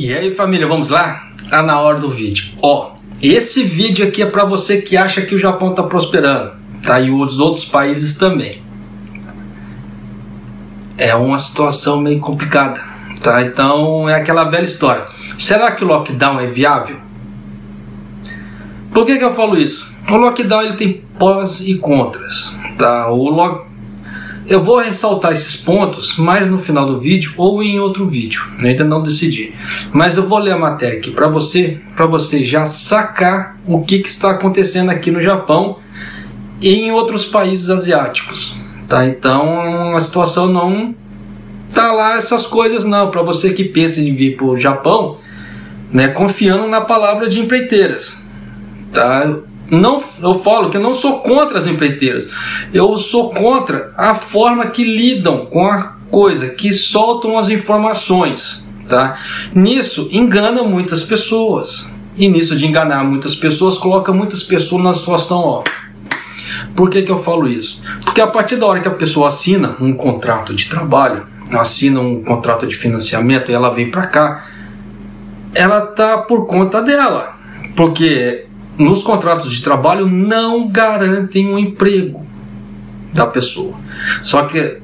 E aí família, vamos lá? Tá na hora do vídeo. Ó, esse vídeo aqui é para você que acha que o Japão tá prosperando, tá? E os outros países também. É uma situação meio complicada, tá? Então é aquela velha história. Será que o lockdown é viável? Por que, que eu falo isso? O lockdown ele tem pós e contras, tá? O lock eu vou ressaltar esses pontos mais no final do vídeo ou em outro vídeo, eu ainda não decidi. Mas eu vou ler a matéria aqui para você, para você já sacar o que, que está acontecendo aqui no Japão e em outros países asiáticos, tá? Então a situação não tá lá essas coisas não. Para você que pensa em vir para o Japão, né, confiando na palavra de empreiteiras, tá? Não, eu falo que eu não sou contra as empreiteiras, eu sou contra a forma que lidam com a coisa, que soltam as informações, tá? Nisso engana muitas pessoas. E nisso de enganar muitas pessoas, coloca muitas pessoas na situação, ó. Por que, que eu falo isso? Porque a partir da hora que a pessoa assina um contrato de trabalho, assina um contrato de financiamento e ela vem para cá, ela tá por conta dela. Porque nos contratos de trabalho não garantem o um emprego da pessoa. Só que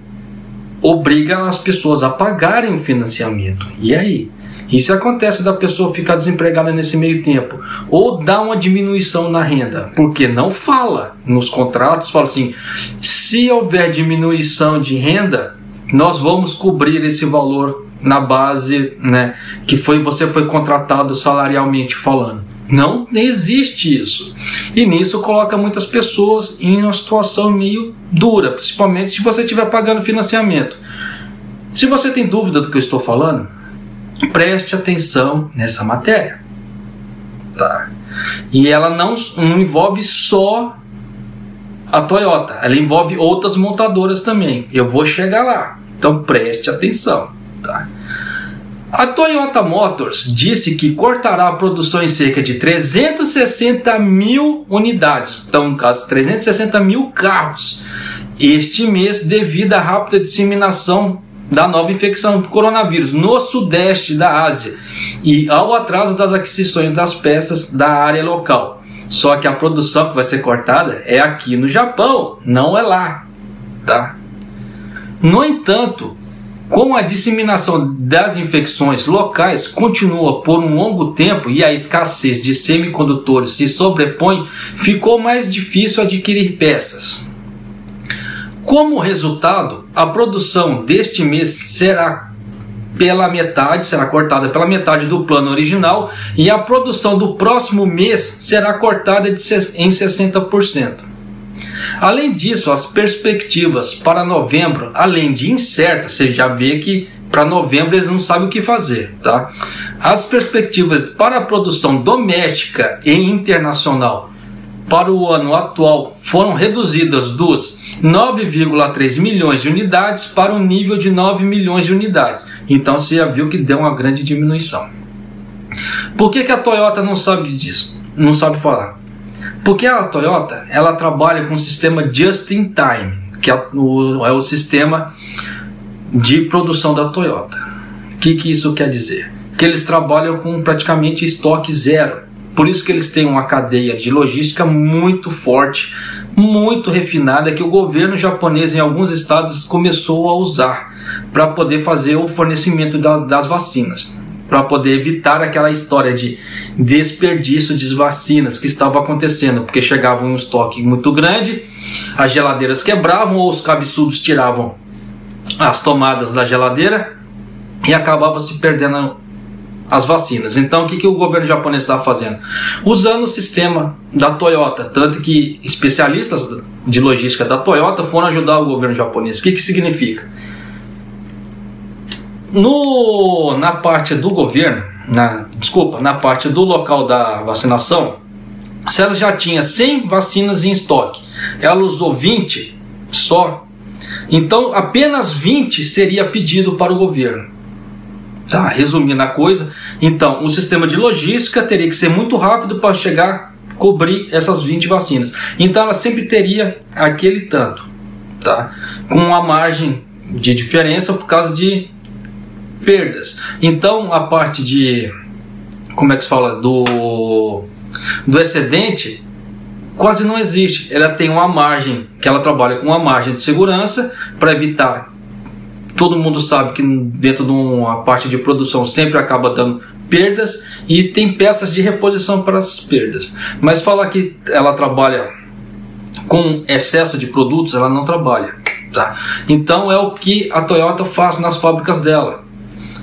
obriga as pessoas a pagarem o financiamento. E aí? E se acontece da pessoa ficar desempregada nesse meio tempo? Ou dá uma diminuição na renda? Porque não fala nos contratos, fala assim: se houver diminuição de renda, nós vamos cobrir esse valor na base, né, que foi você foi contratado salarialmente falando. Não existe isso. E nisso coloca muitas pessoas em uma situação meio dura, principalmente se você estiver pagando financiamento. Se você tem dúvida do que eu estou falando, preste atenção nessa matéria. Tá? E ela não, não envolve só a Toyota, ela envolve outras montadoras também. Eu vou chegar lá. Então preste atenção. Tá? A Toyota Motors disse que cortará a produção em cerca de 360 mil unidades, então no caso 360 mil carros, este mês devido à rápida disseminação da nova infecção do coronavírus no sudeste da Ásia e ao atraso das aquisições das peças da área local. Só que a produção que vai ser cortada é aqui no Japão, não é lá, tá? No entanto, como a disseminação das infecções locais continua por um longo tempo e a escassez de semicondutores se sobrepõe, ficou mais difícil adquirir peças. Como resultado, a produção deste mês será pela metade, será cortada pela metade do plano original e a produção do próximo mês será cortada em 60%. Além disso, as perspectivas para novembro, além de incertas, você já vê que para novembro eles não sabem o que fazer, tá? As perspectivas para a produção doméstica e internacional para o ano atual foram reduzidas dos 9,3 milhões de unidades para um nível de 9 milhões de unidades. Então você já viu que deu uma grande diminuição. Por que, que a Toyota não sabe disso? Não sabe falar? Porque a Toyota ela trabalha com o sistema just in time, que é o, é o sistema de produção da Toyota. O que, que isso quer dizer? Que eles trabalham com praticamente estoque zero. Por isso que eles têm uma cadeia de logística muito forte, muito refinada, que o governo japonês em alguns estados começou a usar para poder fazer o fornecimento da, das vacinas para poder evitar aquela história de desperdício de vacinas que estava acontecendo, porque chegava um estoque muito grande, as geladeiras quebravam ou os cabeçudos tiravam as tomadas da geladeira e acabava se perdendo as vacinas. Então, o que, que o governo japonês estava fazendo? Usando o sistema da Toyota, tanto que especialistas de logística da Toyota foram ajudar o governo japonês. O que, que significa? No, na parte do governo, na, desculpa, na parte do local da vacinação, se ela já tinha 100 vacinas em estoque, ela usou 20 só, então apenas 20 seria pedido para o governo. Tá, resumindo a coisa, então o sistema de logística teria que ser muito rápido para chegar cobrir essas 20 vacinas. Então ela sempre teria aquele tanto, tá? Com uma margem de diferença por causa de perdas. Então a parte de como é que se fala do do excedente quase não existe. Ela tem uma margem que ela trabalha com uma margem de segurança para evitar. Todo mundo sabe que dentro de uma parte de produção sempre acaba dando perdas e tem peças de reposição para as perdas. Mas falar que ela trabalha com excesso de produtos, ela não trabalha. Tá? Então é o que a Toyota faz nas fábricas dela.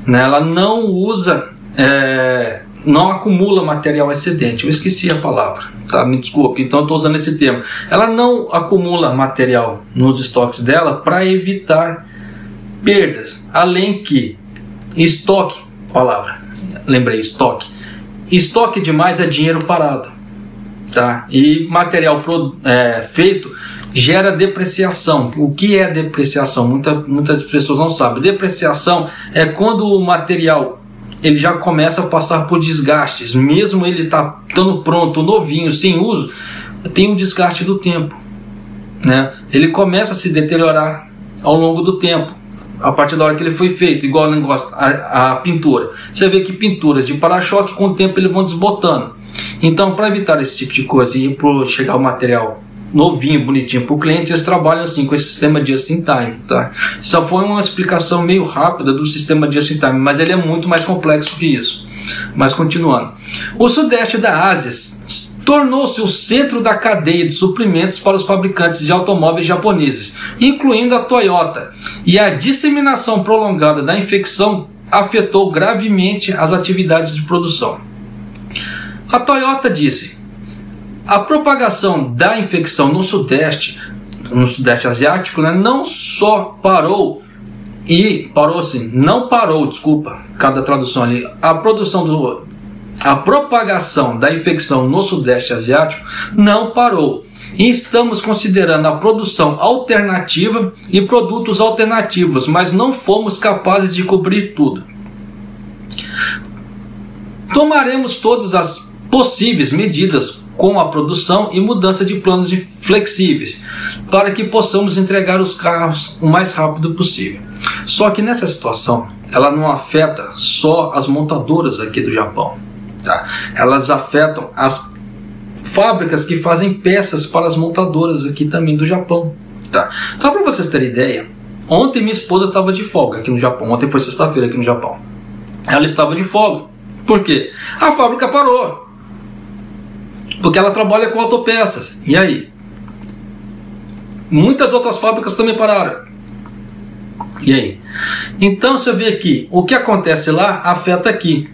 Né? Ela não usa, é, não acumula material excedente. Eu esqueci a palavra, tá? Me desculpe. Então eu estou usando esse termo. Ela não acumula material nos estoques dela para evitar perdas. Além que estoque, palavra, lembrei estoque. Estoque demais é dinheiro parado, tá? E material pro, é, feito gera depreciação. O que é depreciação? Muita, muitas pessoas não sabem. Depreciação é quando o material ele já começa a passar por desgastes, mesmo ele tá estando pronto, novinho, sem uso, tem um desgaste do tempo, né? Ele começa a se deteriorar ao longo do tempo a partir da hora que ele foi feito, igual negócio, a, a pintura. Você vê que pinturas de para-choque com o tempo eles vão desbotando. Então, para evitar esse tipo de coisa e para chegar o material novinho, bonitinho para o cliente, eles trabalham assim com esse sistema de just in time, tá? Só foi uma explicação meio rápida do sistema de just in time, mas ele é muito mais complexo que isso. Mas continuando, o sudeste da Ásia tornou-se o centro da cadeia de suprimentos para os fabricantes de automóveis japoneses, incluindo a Toyota, e a disseminação prolongada da infecção afetou gravemente as atividades de produção. A Toyota disse: a propagação da infecção no Sudeste, no Sudeste Asiático, né, não só parou e parou assim, não parou, desculpa, cada tradução ali, a produção do, a propagação da infecção no Sudeste Asiático não parou. E estamos considerando a produção alternativa e produtos alternativos, mas não fomos capazes de cobrir tudo. Tomaremos todas as possíveis medidas com a produção e mudança de planos flexíveis para que possamos entregar os carros o mais rápido possível. Só que nessa situação, ela não afeta só as montadoras aqui do Japão Tá? Elas afetam as fábricas que fazem peças para as montadoras aqui também do Japão. Tá? Só para vocês terem ideia, ontem minha esposa estava de folga aqui no Japão. Ontem foi sexta-feira aqui no Japão. Ela estava de folga. Por quê? A fábrica parou. Porque ela trabalha com autopeças. E aí? Muitas outras fábricas também pararam. E aí? Então você vê aqui, o que acontece lá afeta aqui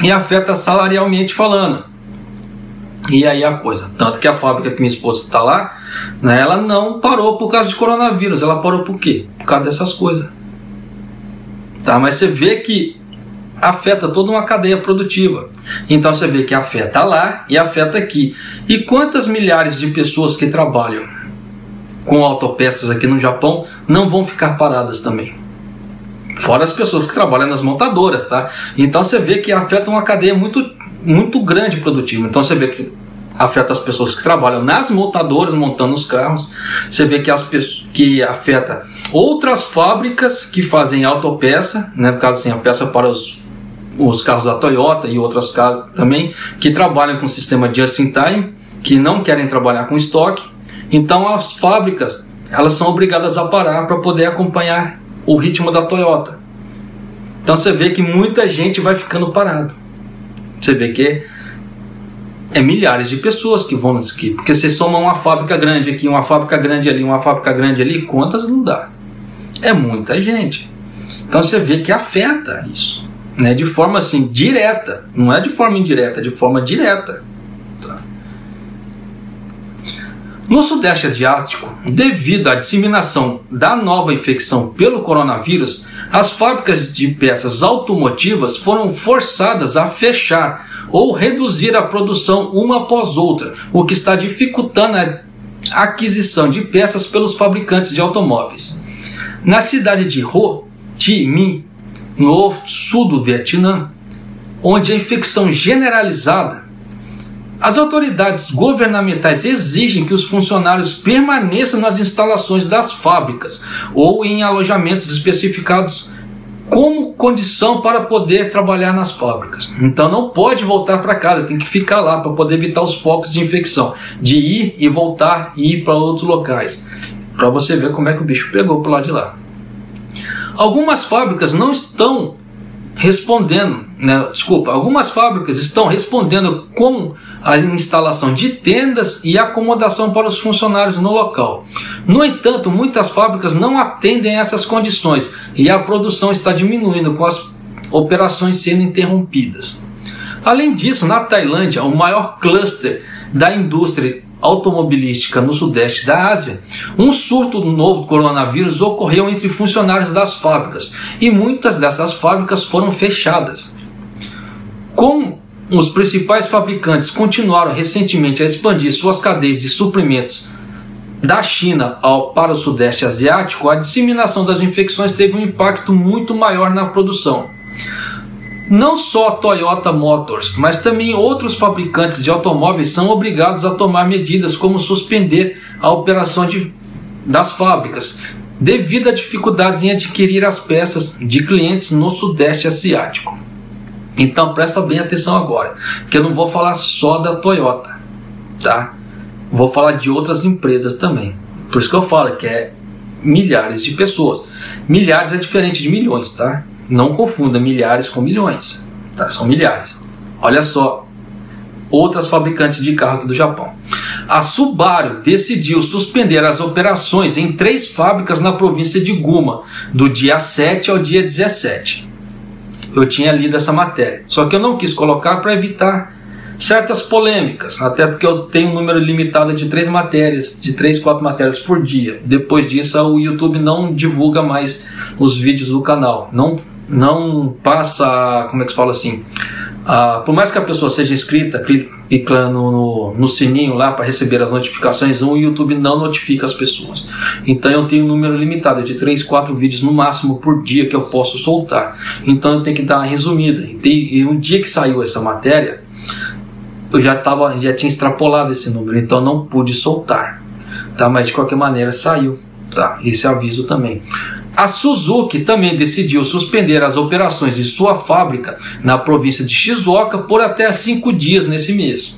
e afeta salarialmente falando. E aí a coisa, tanto que a fábrica que minha esposa está lá, né, ela não parou por causa de coronavírus, ela parou por quê? Por causa dessas coisas. Tá, mas você vê que afeta toda uma cadeia produtiva. Então você vê que afeta lá e afeta aqui. E quantas milhares de pessoas que trabalham com autopeças aqui no Japão não vão ficar paradas também? Fora as pessoas que trabalham nas montadoras, tá? Então você vê que afeta uma cadeia muito, muito grande produtiva. Então você vê que afeta as pessoas que trabalham nas montadoras montando os carros. Você vê que as que afeta outras fábricas que fazem autopeça, né? No caso assim, a peça para os, os carros da Toyota e outras casas também que trabalham com o sistema just in time, que não querem trabalhar com estoque. Então as fábricas elas são obrigadas a parar para poder acompanhar o ritmo da Toyota. Então você vê que muita gente vai ficando parado. Você vê que é milhares de pessoas que vão nisso aqui. Porque você soma uma fábrica grande aqui, uma fábrica grande ali, uma fábrica grande ali, quantas não dá? É muita gente. Então você vê que afeta isso. Né, de forma assim direta, não é de forma indireta, é de forma direta. No Sudeste Asiático, devido à disseminação da nova infecção pelo coronavírus, as fábricas de peças automotivas foram forçadas a fechar ou reduzir a produção uma após outra, o que está dificultando a aquisição de peças pelos fabricantes de automóveis. Na cidade de Ho Chi Minh, no sul do Vietnã, onde a infecção generalizada as autoridades governamentais exigem que os funcionários permaneçam nas instalações das fábricas ou em alojamentos especificados como condição para poder trabalhar nas fábricas. Então não pode voltar para casa, tem que ficar lá para poder evitar os focos de infecção, de ir e voltar e ir para outros locais, para você ver como é que o bicho pegou para lado de lá. Algumas fábricas não estão respondendo, né, desculpa, algumas fábricas estão respondendo com a instalação de tendas e acomodação para os funcionários no local. No entanto, muitas fábricas não atendem a essas condições e a produção está diminuindo com as operações sendo interrompidas. Além disso, na Tailândia, o maior cluster da indústria automobilística no sudeste da Ásia, um surto do novo coronavírus ocorreu entre funcionários das fábricas e muitas dessas fábricas foram fechadas. Como os principais fabricantes continuaram recentemente a expandir suas cadeias de suprimentos da China ao, para o Sudeste Asiático, a disseminação das infecções teve um impacto muito maior na produção. Não só a Toyota Motors, mas também outros fabricantes de automóveis são obrigados a tomar medidas como suspender a operação de, das fábricas, devido a dificuldades em adquirir as peças de clientes no Sudeste Asiático. Então presta bem atenção agora, que eu não vou falar só da Toyota, tá? Vou falar de outras empresas também. Por isso que eu falo que é milhares de pessoas. Milhares é diferente de milhões, tá? Não confunda milhares com milhões, tá? São milhares. Olha só, outras fabricantes de carro aqui do Japão. A Subaru decidiu suspender as operações em três fábricas na província de Guma, do dia 7 ao dia 17. Eu tinha lido essa matéria, só que eu não quis colocar para evitar certas polêmicas, até porque eu tenho um número limitado de três matérias, de três, quatro matérias por dia. Depois disso, o YouTube não divulga mais os vídeos do canal, não não passa, como é que se fala assim, ah, por mais que a pessoa seja inscrita, clicando no, no, sininho lá para receber as notificações, o YouTube não notifica as pessoas. Então eu tenho um número limitado de 3, 4 vídeos no máximo por dia que eu posso soltar. Então eu tenho que dar uma resumida. E um dia que saiu essa matéria, eu já, tava, já tinha extrapolado esse número, então não pude soltar. Tá? Mas de qualquer maneira saiu. Tá? Esse aviso também. A Suzuki também decidiu suspender as operações de sua fábrica na província de Shizuoka por até cinco dias nesse mês.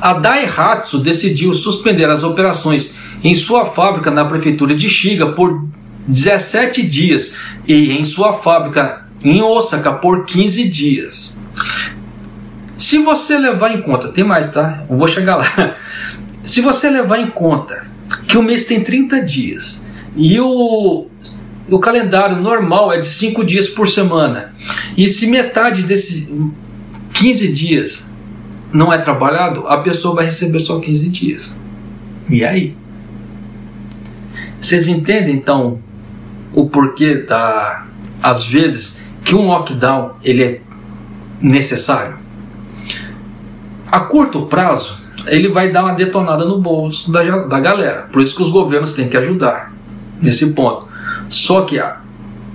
A Daihatsu decidiu suspender as operações em sua fábrica na prefeitura de Shiga por 17 dias e em sua fábrica em Osaka por 15 dias. Se você levar em conta, tem mais, tá? Eu vou chegar lá. Se você levar em conta que o mês tem 30 dias e o, o calendário normal é de 5 dias por semana, e se metade desses 15 dias não é trabalhado, a pessoa vai receber só 15 dias. E aí? Vocês entendem então o porquê da às vezes que um lockdown ele é necessário? A curto prazo, ele vai dar uma detonada no bolso da, da galera. Por isso que os governos têm que ajudar nesse ponto. Só que a,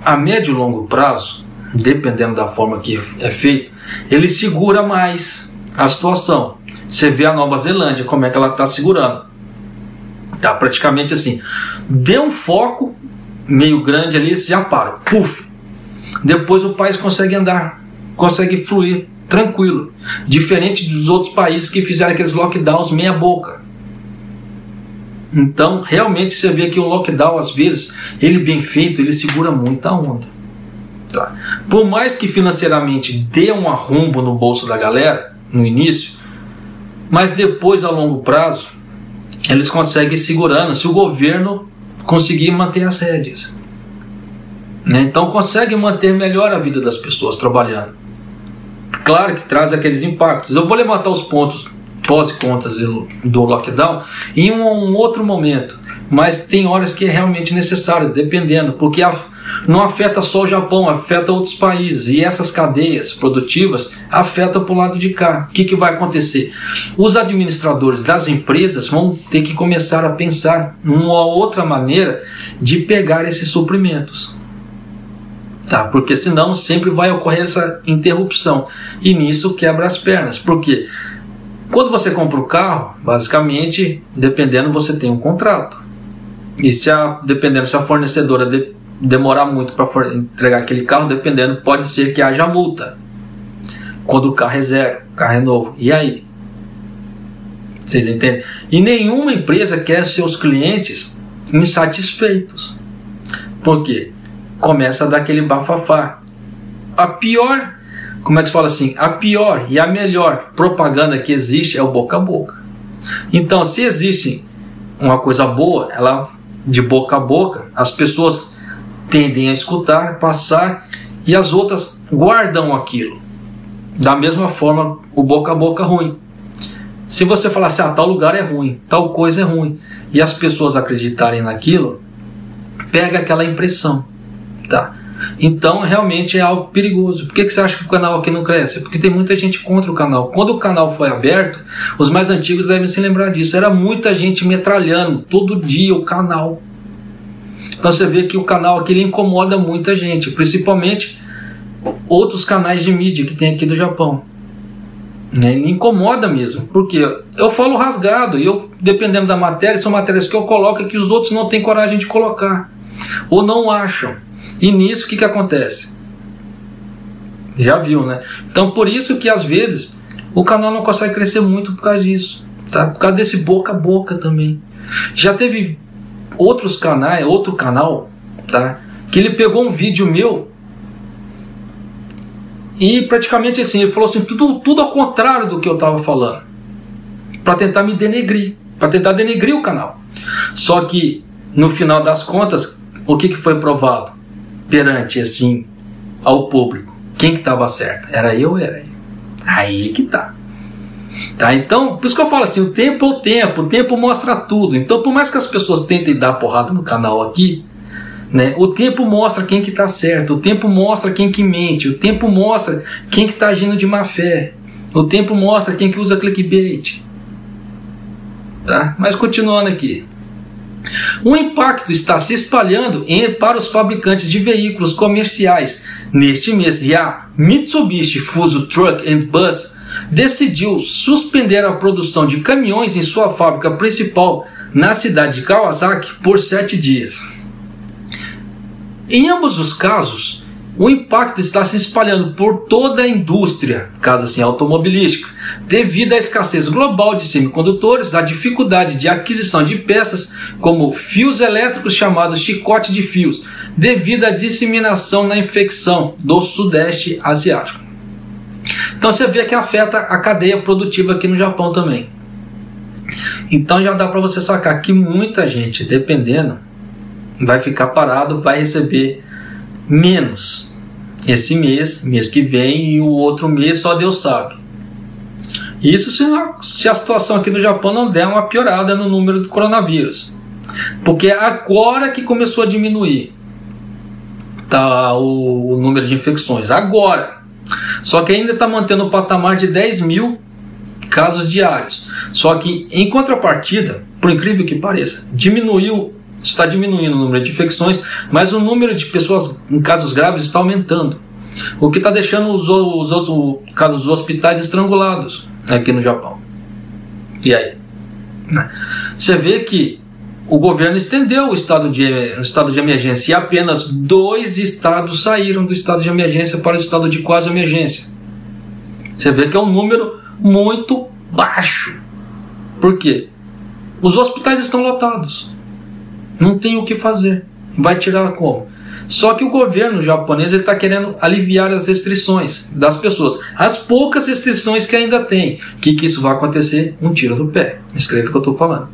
a médio e longo prazo, dependendo da forma que é feito, ele segura mais a situação. Você vê a Nova Zelândia, como é que ela está segurando. Tá praticamente assim. Dê um foco meio grande ali, você já para. Puf! Depois o país consegue andar, consegue fluir tranquilo. Diferente dos outros países que fizeram aqueles lockdowns meia boca. Então, realmente você vê que o lockdown, às vezes, ele bem feito, ele segura muita onda. Tá? Por mais que financeiramente dê um arrombo no bolso da galera, no início, mas depois, a longo prazo, eles conseguem segurando se o governo conseguir manter as rédeas. Né? Então, consegue manter melhor a vida das pessoas trabalhando. Claro que traz aqueles impactos. Eu vou levantar os pontos pós e contras do lockdown em um, um, outro momento, mas tem horas que é realmente necessário, dependendo, porque a, não afeta só o Japão, afeta outros países e essas cadeias produtivas afetam para o lado de cá. O que, que vai acontecer? Os administradores das empresas vão ter que começar a pensar uma outra maneira de pegar esses suprimentos tá? Porque senão sempre vai ocorrer essa interrupção e nisso quebra as pernas. Porque quando você compra o carro, basicamente, dependendo, você tem um contrato. E se a, dependendo se a fornecedora de, demorar muito para entregar aquele carro, dependendo, pode ser que haja multa. Quando o carro é zero, o carro é novo. E aí? Vocês entendem? E nenhuma empresa quer seus clientes insatisfeitos. Por quê? Começa a dar aquele bafafá. A pior, como é que se fala assim? A pior e a melhor propaganda que existe é o boca a boca. Então, se existe uma coisa boa, ela de boca a boca, as pessoas tendem a escutar, passar e as outras guardam aquilo. Da mesma forma, o boca a boca ruim. Se você falar assim, ah, tal lugar é ruim, tal coisa é ruim, e as pessoas acreditarem naquilo, pega aquela impressão, tá? Então, realmente é algo perigoso. Por que, que você acha que o canal aqui não cresce? Porque tem muita gente contra o canal. Quando o canal foi aberto, os mais antigos devem se lembrar disso. Era muita gente metralhando todo dia o canal. Então você vê que o canal aqui incomoda muita gente, principalmente outros canais de mídia que tem aqui do Japão. Né? Ele incomoda mesmo, porque eu falo rasgado e eu, dependendo da matéria, são matérias que eu coloco que os outros não têm coragem de colocar ou não acham. E nisso o que, que acontece? Já viu, né? Então por isso que às vezes o canal não consegue crescer muito por causa disso, tá? Por causa desse boca a boca também. Já teve outros canais, outro canal, tá? Que ele pegou um vídeo meu e praticamente assim, ele falou assim, tudo, tudo ao contrário do que eu estava falando. Para tentar me denegrir, para tentar denegrir o canal. Só que no final das contas, o que, que foi provado? Perante assim ao público. Quem que estava certo? Era eu ou era ele? Aí que tá. Tá? Então, por isso que eu falo assim, o tempo é o tempo, o tempo mostra tudo. Então, por mais que as pessoas tentem dar porrada no canal aqui, né, o tempo mostra quem que tá certo, o tempo mostra quem que mente, o tempo mostra quem que tá agindo de má fé, o tempo mostra quem que usa clickbait. Tá? Mas continuando aqui. O impacto está se espalhando para os fabricantes de veículos comerciais. Neste mês, a Mitsubishi Fuso Truck and Bus decidiu suspender a produção de caminhões em sua fábrica principal na cidade de Kawasaki por sete dias. Em ambos os casos, o impacto está se espalhando por toda a indústria, caso assim automobilística, devido à escassez global de semicondutores, à dificuldade de aquisição de peças como fios elétricos chamados chicote de fios, devido à disseminação na infecção do sudeste asiático. Então você vê que afeta a cadeia produtiva aqui no Japão também. Então já dá para você sacar que muita gente, dependendo, vai ficar parado, vai receber menos esse mês, mês que vem e o outro mês só Deus sabe. Isso se a, se a situação aqui no Japão não der uma piorada no número do coronavírus. Porque agora que começou a diminuir tá, o, o número de infecções. Agora. Só que ainda está mantendo o patamar de 10 mil casos diários. Só que em contrapartida, por incrível que pareça, diminuiu está diminuindo o número de infecções, mas o número de pessoas em casos graves está aumentando. O que está deixando os, os, os, os casos dos hospitais estrangulados aqui no Japão. E aí? Né? Você vê que o governo estendeu o estado de, o estado de emergência e apenas dois estados saíram do estado de emergência para o estado de quase emergência. Você vê que é um número muito baixo. Por quê? Os hospitais estão lotados. Não tem o que fazer. Vai tirar como? Só que o governo japonês está querendo aliviar as restrições das pessoas. As poucas restrições que ainda tem. O que, que isso vai acontecer? Um tiro no pé. Escreve o que eu estou falando.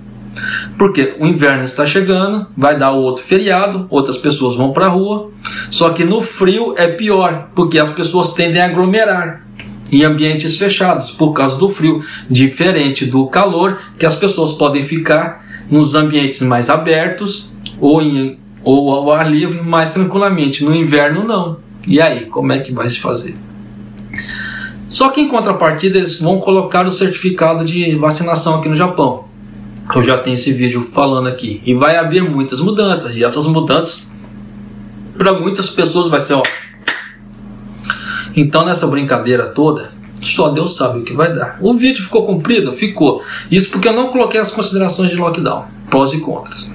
Porque o inverno está chegando, vai dar outro feriado, outras pessoas vão para a rua. Só que no frio é pior, porque as pessoas tendem a aglomerar em ambientes fechados por causa do frio, diferente do calor, que as pessoas podem ficar nos ambientes mais abertos ou, em, ou ao ar livre mais tranquilamente. No inverno, não. E aí, como é que vai se fazer? Só que em contrapartida, eles vão colocar o certificado de vacinação aqui no Japão. Eu já tenho esse vídeo falando aqui. E vai haver muitas mudanças. E essas mudanças, para muitas pessoas, vai ser ó. Então, nessa brincadeira toda, só Deus sabe o que vai dar. O vídeo ficou comprido? Ficou. Isso porque eu não coloquei as considerações de lockdown, prós e contras.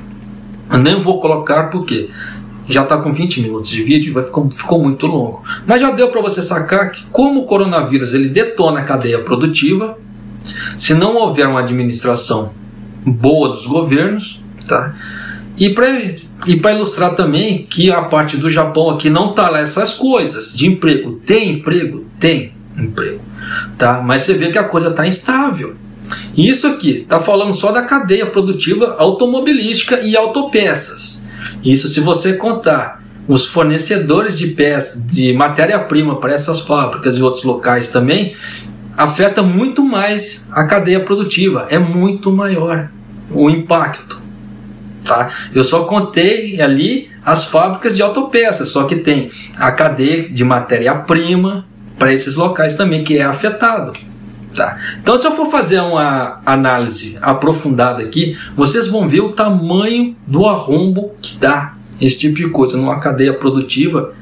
Eu nem vou colocar porque já está com 20 minutos de vídeo, vai ficar, ficou muito longo. Mas já deu para você sacar que como o coronavírus ele detona a cadeia produtiva, se não houver uma administração boa dos governos, tá? E para e para ilustrar também que a parte do Japão aqui não tá lá essas coisas de emprego. Tem emprego? Tem emprego. Tá? Mas você vê que a coisa está instável. Isso aqui está falando só da cadeia produtiva automobilística e autopeças. Isso se você contar os fornecedores de peças, de matéria-prima para essas fábricas e outros locais também, afeta muito mais a cadeia produtiva, é muito maior o impacto. Tá? Eu só contei ali as fábricas de autopeças, só que tem a cadeia de matéria-prima para esses locais também que é afetado. Tá? Então, se eu for fazer uma análise aprofundada aqui, vocês vão ver o tamanho do arrombo que dá esse tipo de coisa numa cadeia produtiva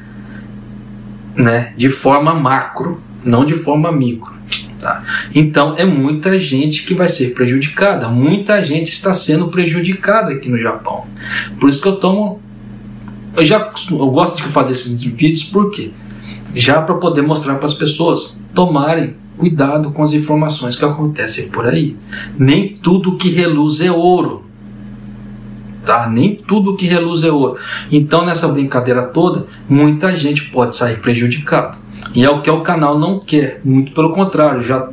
né, de forma macro, não de forma micro. Tá? Então é muita gente que vai ser prejudicada, muita gente está sendo prejudicada aqui no Japão. Por isso que eu tomo. Eu já eu gosto de fazer esses vídeos porque já para poder mostrar para as pessoas tomarem cuidado com as informações que acontecem por aí. Nem tudo que reluz é ouro. Tá? Nem tudo que reluz é ouro. Então, nessa brincadeira toda, muita gente pode sair prejudicado. E é o que o canal não quer. Muito pelo contrário, já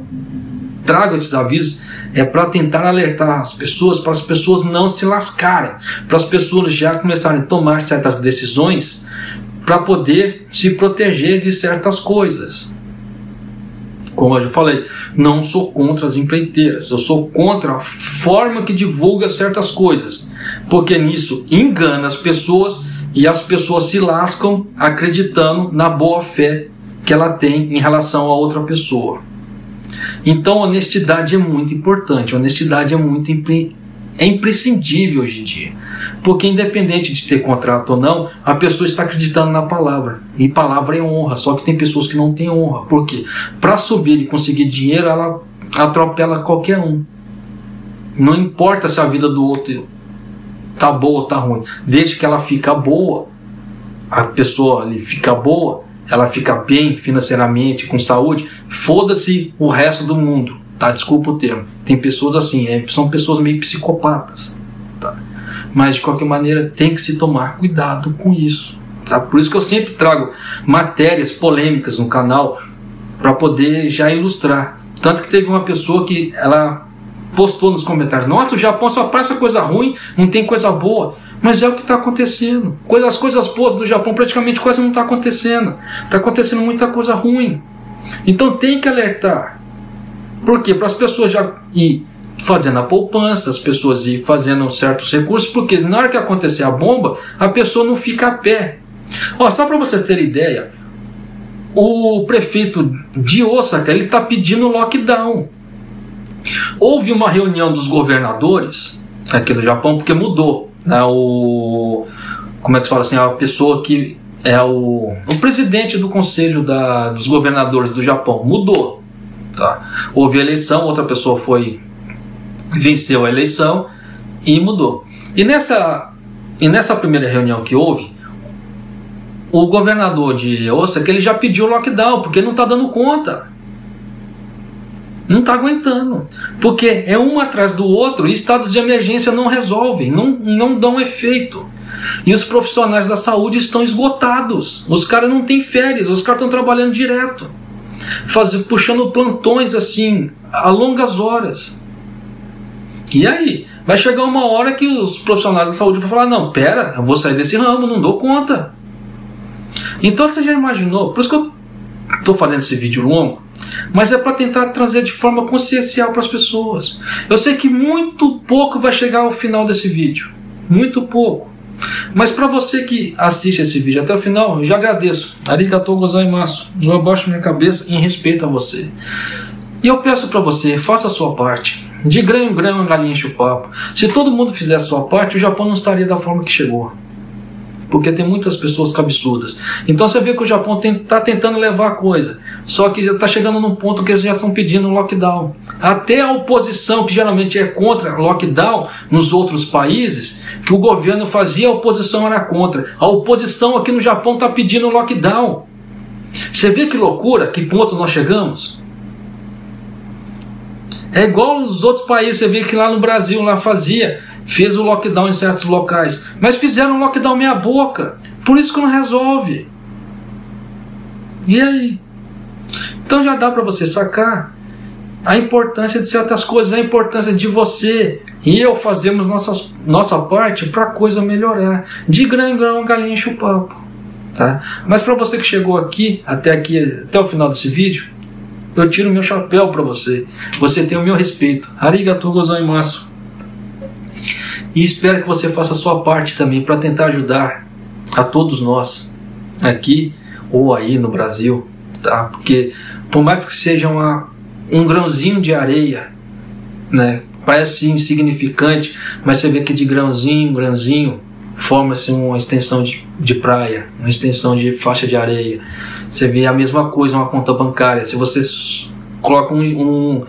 trago esses avisos é para tentar alertar as pessoas, para as pessoas não se lascarem, para as pessoas já começarem a tomar certas decisões para poder se proteger de certas coisas. Como eu já falei, não sou contra as empreiteiras, eu sou contra a forma que divulga certas coisas, porque nisso engana as pessoas e as pessoas se lascam acreditando na boa fé que ela tem em relação a outra pessoa. Então, honestidade é muito importante, honestidade é muito é imprescindível hoje em dia. Porque, independente de ter contrato ou não, a pessoa está acreditando na palavra. E palavra é honra. Só que tem pessoas que não têm honra. Por quê? Para subir e conseguir dinheiro, ela atropela qualquer um. Não importa se a vida do outro tá boa ou tá ruim. Desde que ela fica boa, a pessoa ali fica boa, ela fica bem financeiramente, com saúde, foda-se o resto do mundo. Tá? Desculpa o termo. Tem pessoas assim, é, são pessoas meio psicopatas. Tá? Mas de qualquer maneira tem que se tomar cuidado com isso. Tá? Por isso que eu sempre trago matérias polêmicas no canal para poder já ilustrar. Tanto que teve uma pessoa que ela postou nos comentários: Nossa, o Japão só passa coisa ruim, não tem coisa boa. Mas é o que está acontecendo. As coisas boas do Japão praticamente quase não está acontecendo. Está acontecendo muita coisa ruim. Então tem que alertar. Por quê? Para as pessoas já ir fazendo a poupança, as pessoas ir fazendo certos recursos, porque na hora que acontecer a bomba, a pessoa não fica a pé. Ó, só para você ter ideia, o prefeito de Osaka ele está pedindo lockdown. Houve uma reunião dos governadores aqui do Japão porque mudou, né? O como é que se fala assim, a pessoa que é o, o presidente do conselho da, dos governadores do Japão mudou. Tá? Houve eleição, outra pessoa foi venceu a eleição e mudou. E nessa, e nessa primeira reunião que houve, o governador de Osaka ele já pediu lockdown porque não está dando conta. Não está aguentando. Porque é um atrás do outro e estados de emergência não resolvem, não, não dão efeito. E os profissionais da saúde estão esgotados. Os caras não têm férias, os caras estão trabalhando direto. Faz, puxando plantões assim, a longas horas. E aí? Vai chegar uma hora que os profissionais da saúde vão falar: não, pera, eu vou sair desse ramo, não dou conta. Então você já imaginou? Por isso que eu estou fazendo esse vídeo longo, mas é para tentar trazer de forma consciencial para as pessoas. Eu sei que muito pouco vai chegar ao final desse vídeo, muito pouco. Mas para você que assiste esse vídeo até o final, já agradeço. Arigatou gozaimasu. Eu abaixo minha cabeça em respeito a você. E eu peço para você, faça a sua parte. De grão em grão galinha enche o papo. Se todo mundo fizesse a sua parte, o Japão não estaria da forma que chegou. Porque tem muitas pessoas cabeçudas. Então você vê que o Japão está tentando levar a coisa Só que já está chegando num ponto que eles já estão pedindo lockdown. Até a oposição, que geralmente é contra lockdown nos outros países, que o governo fazia, a oposição era contra. A oposição aqui no Japão está pedindo lockdown. Você vê que loucura, que ponto nós chegamos? É igual nos outros países, você vê que lá no Brasil lá fazia, fez o lockdown em certos locais, mas fizeram um lockdown meia boca. Por isso que não resolve. E aí? Então já dá para você sacar a importância de certas coisas, a importância de você e eu fazermos nossas, nossa parte para a coisa melhorar. De grão em grão, a galinha enche o papo. Tá? Mas para você que chegou aqui, até aqui, até o final desse vídeo, eu tiro meu chapéu para você. Você tem o meu respeito. Arigatou gozaimasu. E espero que você faça a sua parte também para tentar ajudar a todos nós aqui ou aí no Brasil, tá? Porque por mais que seja uma, um grãozinho de areia, né? Parece insignificante, mas você vê que de grãozinho, grãozinho, forma-se uma extensão de, de praia, uma extensão de faixa de areia. Você vê a mesma coisa, uma conta bancária. Se você coloca um, um,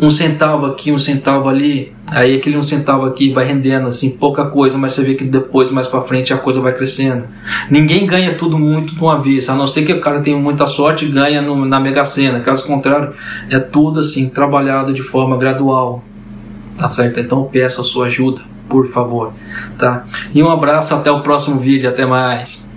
um centavo aqui, um centavo ali, aí aquele um centavo aqui vai rendendo assim pouca coisa, mas você vê que depois, mais para frente, a coisa vai crescendo. Ninguém ganha tudo muito de uma vez, a não ser que o cara tenha muita sorte e ganha no, na Mega Sena. Caso contrário, é tudo assim, trabalhado de forma gradual. Tá certo? Então peço a sua ajuda por favor, tá? E um abraço até o próximo vídeo, até mais.